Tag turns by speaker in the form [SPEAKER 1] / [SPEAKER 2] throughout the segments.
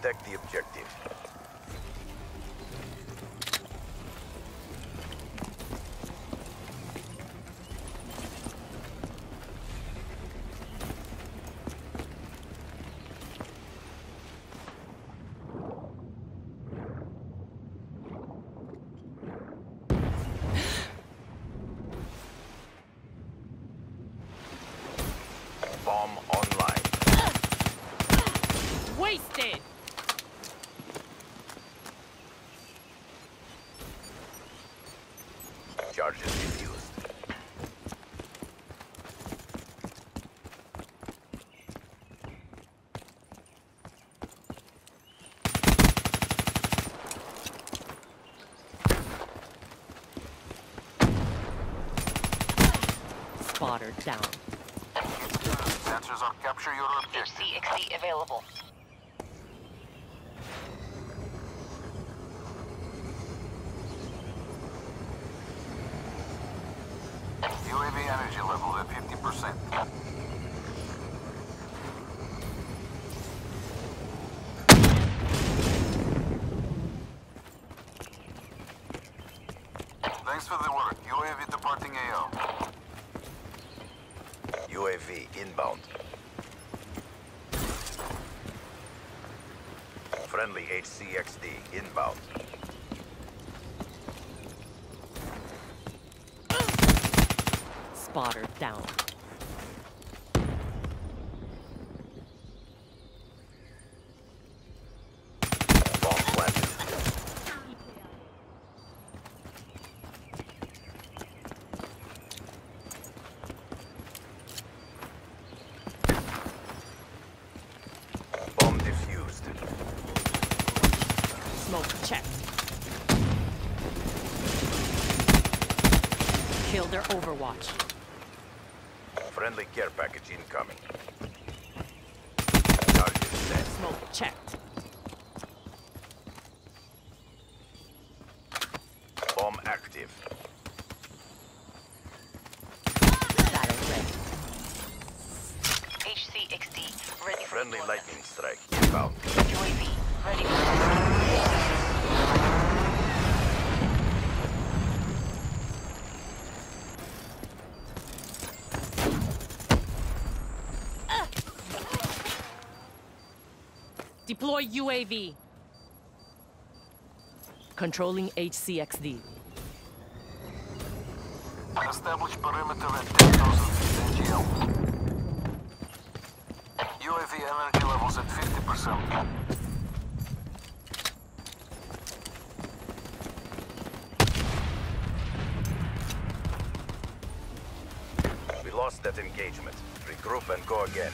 [SPEAKER 1] Protect the objective. Bomb online.
[SPEAKER 2] Wasted!
[SPEAKER 1] Charges defused.
[SPEAKER 2] Spotter down.
[SPEAKER 3] Sensors on capture your objective.
[SPEAKER 4] HCXD available.
[SPEAKER 3] UAV energy level at 50%. Thanks for the work. UAV departing AO.
[SPEAKER 1] UAV inbound. Friendly HCXD inbound.
[SPEAKER 2] Spotter down.
[SPEAKER 1] Bomb planted. Bomb defused.
[SPEAKER 2] Smoke check. Kill their overwatch.
[SPEAKER 1] Friendly care package incoming. Target set.
[SPEAKER 2] Smoke checked.
[SPEAKER 1] Bomb active.
[SPEAKER 4] HCXD ready
[SPEAKER 1] Friendly lightning strike inbound.
[SPEAKER 4] UAV ready
[SPEAKER 2] Deploy UAV. Controlling HCXD.
[SPEAKER 3] Establish perimeter at 10,000 feet AGL. UAV energy levels at 50%.
[SPEAKER 1] We lost that engagement. Regroup and go again.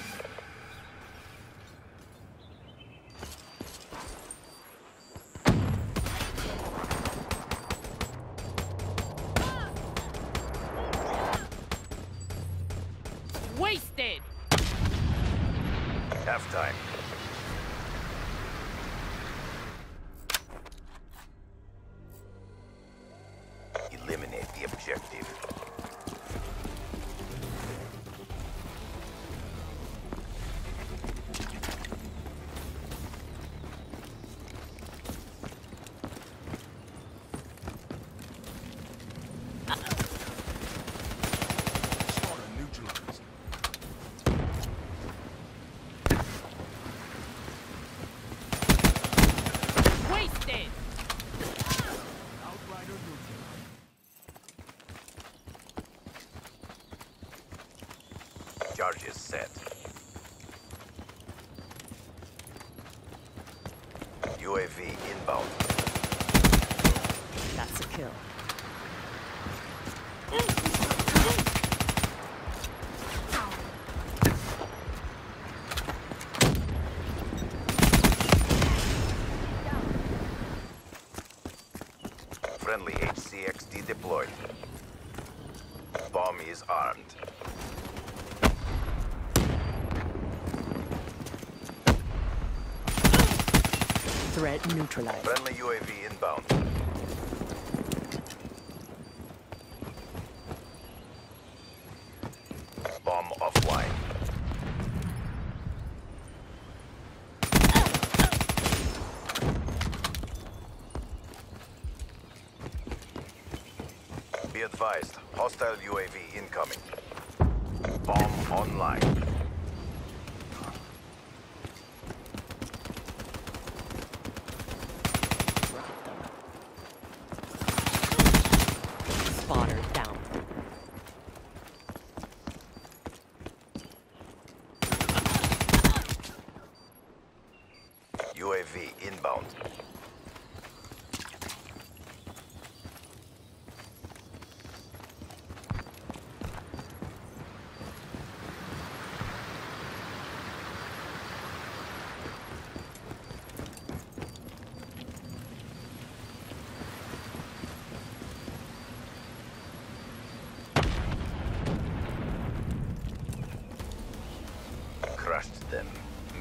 [SPEAKER 1] Eliminate Charges set.
[SPEAKER 2] Threat neutralized.
[SPEAKER 1] Friendly UAV inbound. Bomb offline. Be advised, hostile UAV incoming. Bomb online.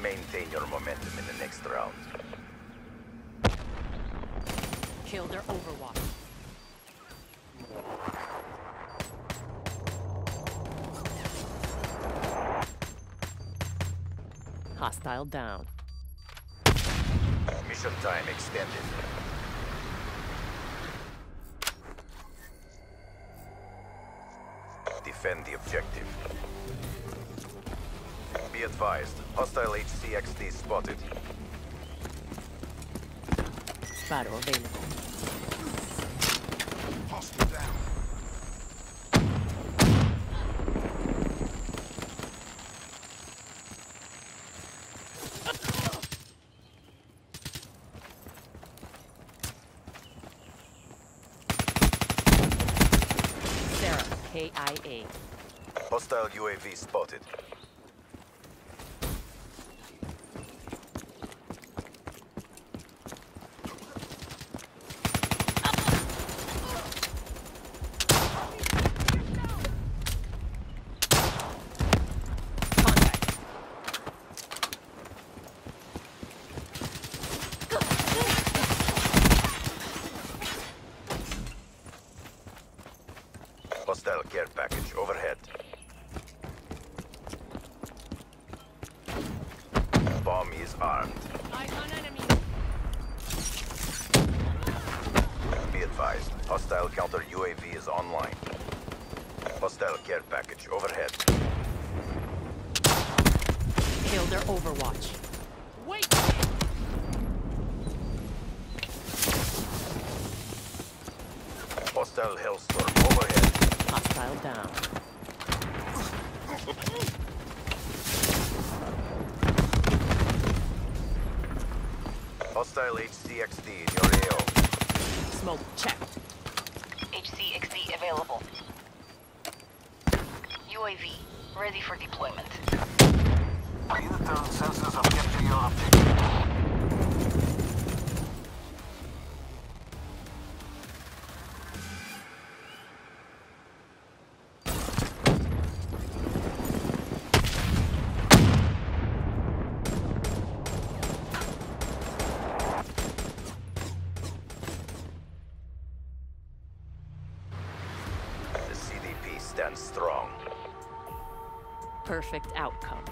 [SPEAKER 1] Maintain your momentum in the next round.
[SPEAKER 2] Kill their overwatch. Hostile down.
[SPEAKER 1] Mission time extended. Defend the objective. Be advised, hostile HCXD spotted.
[SPEAKER 2] Sparrow available.
[SPEAKER 3] Hostile down.
[SPEAKER 2] Sarah, KIA.
[SPEAKER 1] Hostile UAV spotted. Hostile care package overhead. Bomb is armed.
[SPEAKER 2] Eyes on enemy.
[SPEAKER 1] Be advised, hostile counter UAV is online. Hostile care package overhead.
[SPEAKER 2] Kill their overwatch. Wait!
[SPEAKER 1] Hostile hellstorm overhead.
[SPEAKER 2] Hostile down.
[SPEAKER 1] Hostile HCXD in your AO.
[SPEAKER 2] Smoke checked.
[SPEAKER 4] HCXD available. UAV ready for deployment.
[SPEAKER 3] Predetermined sensors have
[SPEAKER 1] Stands strong.
[SPEAKER 2] Perfect outcome.